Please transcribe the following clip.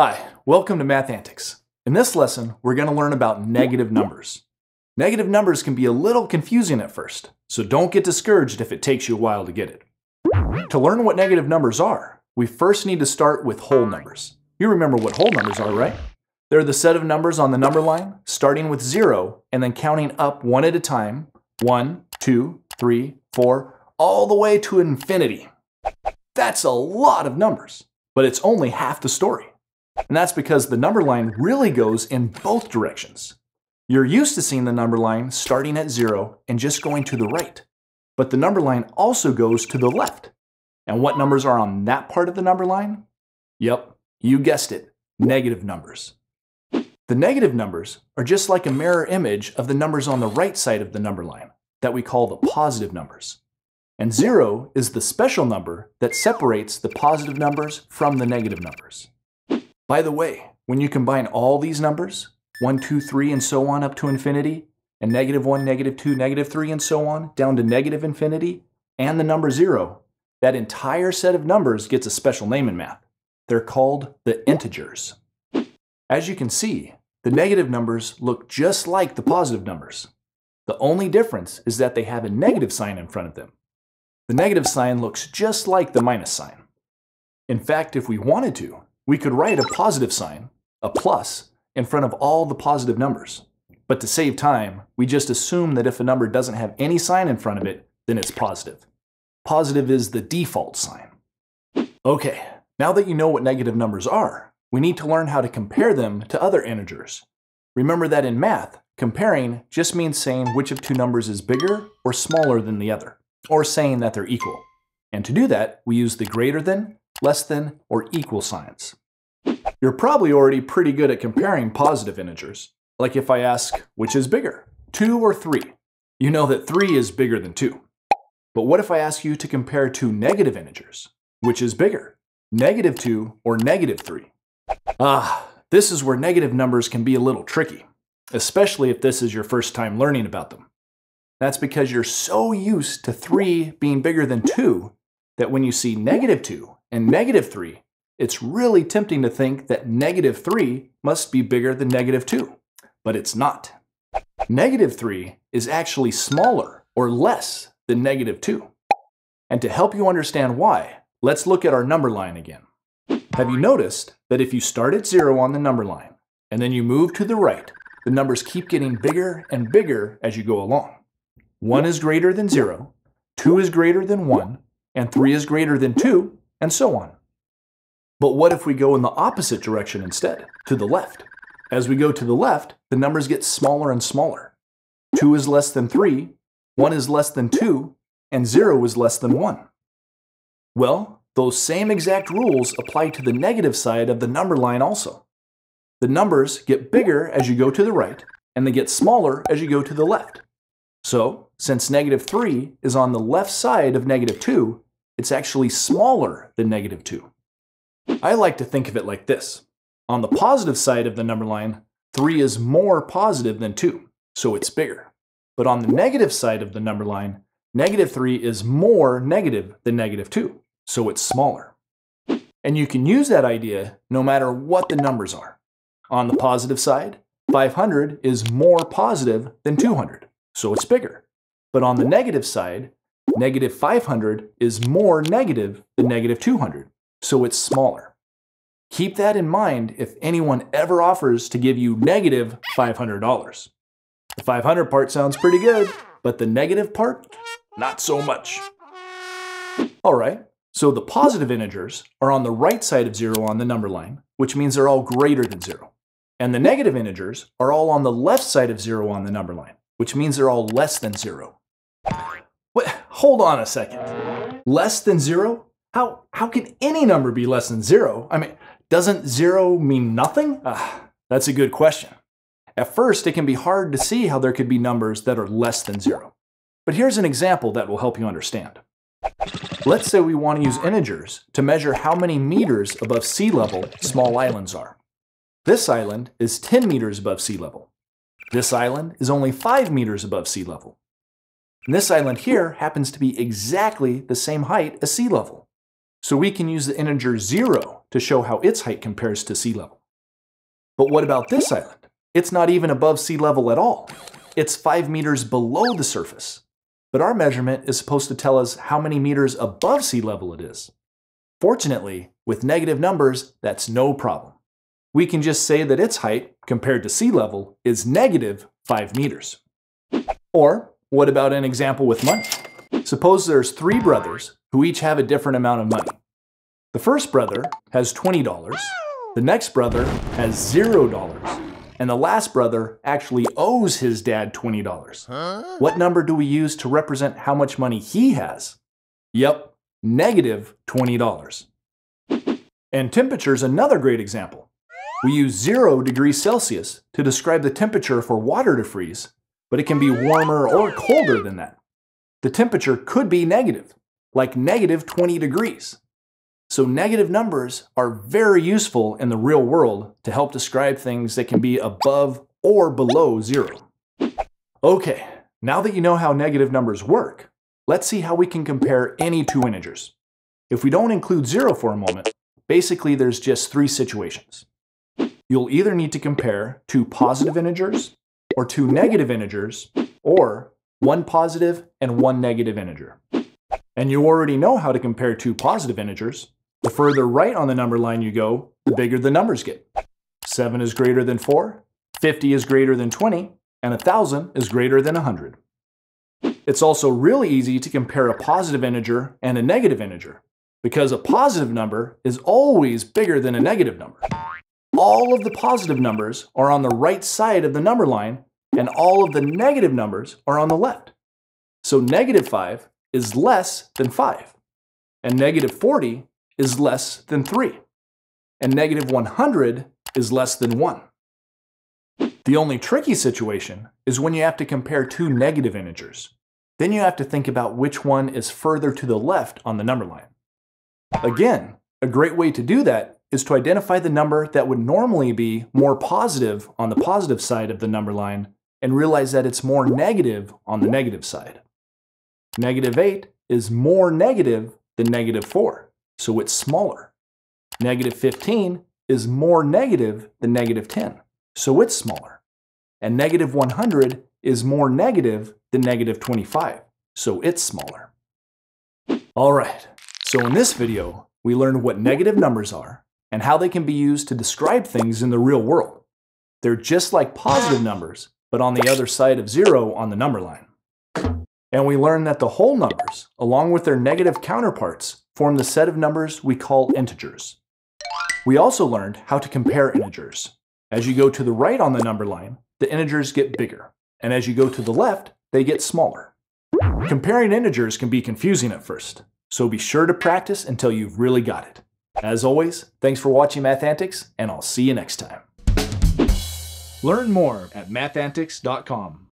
Hi, welcome to Math Antics. In this lesson, we're going to learn about negative numbers. Negative numbers can be a little confusing at first, so don't get discouraged if it takes you a while to get it. To learn what negative numbers are, we first need to start with whole numbers. You remember what whole numbers are, right? They're the set of numbers on the number line, starting with zero and then counting up one at a time, one, two, three, four, all the way to infinity. That's a lot of numbers, but it's only half the story. And that's because the number line really goes in both directions. You're used to seeing the number line starting at zero and just going to the right. But the number line also goes to the left. And what numbers are on that part of the number line? Yep, you guessed it, negative numbers. The negative numbers are just like a mirror image of the numbers on the right side of the number line that we call the positive numbers. And zero is the special number that separates the positive numbers from the negative numbers. By the way, when you combine all these numbers, 1, 2, 3, and so on up to infinity, and negative 1, negative 2, negative 3, and so on, down to negative infinity, and the number 0, that entire set of numbers gets a special name in math. They're called the integers. As you can see, the negative numbers look just like the positive numbers. The only difference is that they have a negative sign in front of them. The negative sign looks just like the minus sign. In fact, if we wanted to, we could write a positive sign, a plus, in front of all the positive numbers. But to save time, we just assume that if a number doesn't have any sign in front of it, then it's positive. Positive is the default sign. Okay, now that you know what negative numbers are, we need to learn how to compare them to other integers. Remember that in math, comparing just means saying which of two numbers is bigger or smaller than the other or saying that they're equal. And to do that, we use the greater than, less than, or equal signs. You're probably already pretty good at comparing positive integers. Like if I ask, which is bigger, 2 or 3? You know that 3 is bigger than 2. But what if I ask you to compare two negative integers? Which is bigger, negative 2 or negative 3? Ah, this is where negative numbers can be a little tricky, especially if this is your first time learning about them. That's because you're so used to 3 being bigger than 2 that when you see negative 2 and negative 3, it's really tempting to think that negative 3 must be bigger than negative 2, but it's not. Negative 3 is actually smaller or less than negative 2. And to help you understand why, let's look at our number line again. Have you noticed that if you start at 0 on the number line, and then you move to the right, the numbers keep getting bigger and bigger as you go along? 1 is greater than 0, 2 is greater than 1, and 3 is greater than 2, and so on. But what if we go in the opposite direction instead, to the left? As we go to the left, the numbers get smaller and smaller. 2 is less than 3, 1 is less than 2, and 0 is less than 1. Well, those same exact rules apply to the negative side of the number line also. The numbers get bigger as you go to the right, and they get smaller as you go to the left. So, since negative 3 is on the left side of negative 2, it's actually smaller than negative 2. I like to think of it like this. On the positive side of the number line, 3 is more positive than 2, so it's bigger. But on the negative side of the number line, negative 3 is more negative than negative 2, so it's smaller. And you can use that idea no matter what the numbers are. On the positive side, 500 is more positive than 200 so it's bigger. But on the negative side, negative 500 is more negative than negative 200, so it's smaller. Keep that in mind if anyone ever offers to give you negative $500. The 500 part sounds pretty good, but the negative part, not so much. All right, so the positive integers are on the right side of zero on the number line, which means they're all greater than zero. And the negative integers are all on the left side of zero on the number line, which means they're all less than zero. Hold on a second. Less than zero? How, how can any number be less than zero? I mean, doesn't zero mean nothing? Uh, that's a good question. At first, it can be hard to see how there could be numbers that are less than zero. But here's an example that will help you understand. Let's say we want to use integers to measure how many meters above sea level small islands are. This island is 10 meters above sea level. This island is only 5 meters above sea level. And this island here happens to be exactly the same height as sea level. so we can use the integer 0 to show how its height compares to sea level. But what about this island? It's not even above sea level at all. It's 5 meters below the surface. But our measurement is supposed to tell us how many meters above sea level it is. Fortunately, with negative numbers, that's no problem. We can just say that its height, compared to sea level, is negative 5 meters. Or, what about an example with money? Suppose there's three brothers who each have a different amount of money. The first brother has $20, the next brother has $0, and the last brother actually owes his dad $20. Huh? What number do we use to represent how much money he has? Yep, negative $20. And temperature is another great example. We use 0 degrees Celsius to describe the temperature for water to freeze, but it can be warmer or colder than that. The temperature could be negative, like negative 20 degrees. So negative numbers are very useful in the real world to help describe things that can be above or below zero. Okay, now that you know how negative numbers work, let's see how we can compare any two integers. If we don't include zero for a moment, basically there's just three situations. You'll either need to compare two positive integers, or two negative integers, or one positive and one negative integer. And you already know how to compare two positive integers, the further right on the number line you go, the bigger the numbers get. 7 is greater than 4, 50 is greater than 20, and 1,000 is greater than 100. It's also really easy to compare a positive integer and a negative integer, because a positive number is always bigger than a negative number. All of the positive numbers are on the right side of the number line, and all of the negative numbers are on the left. So negative 5 is less than 5, and negative 40 is less than 3, and negative 100 is less than 1. The only tricky situation is when you have to compare two negative integers. Then you have to think about which one is further to the left on the number line. Again, a great way to do that is to identify the number that would normally be more positive on the positive side of the number line and realize that it's more negative on the negative side. Negative 8 is more negative than negative 4 so it's smaller. Negative 15 is more negative than negative 10, so it's smaller. And negative 100 is more negative than negative 25, so it's smaller. All right, so in this video, we learned what negative numbers are and how they can be used to describe things in the real world. They're just like positive numbers, but on the other side of zero on the number line. And we learned that the whole numbers, along with their negative counterparts, form the set of numbers we call integers. We also learned how to compare integers. As you go to the right on the number line, the integers get bigger, and as you go to the left, they get smaller. Comparing integers can be confusing at first, so be sure to practice until you've really got it. As always, thanks for watching Math Antics, and I'll see you next time. Learn more at mathantics.com.